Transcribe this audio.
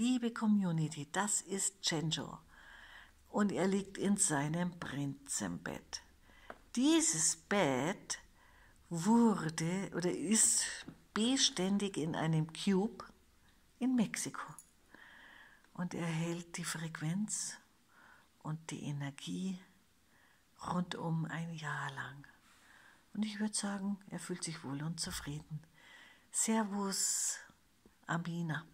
liebe Community, das ist Chenjo. Und er liegt in seinem Prinzenbett. Dieses Bett wurde oder ist beständig in einem Cube in Mexiko. Und er hält die Frequenz und die Energie rund um ein Jahr lang. Und ich würde sagen, er fühlt sich wohl und zufrieden. Servus, Amina.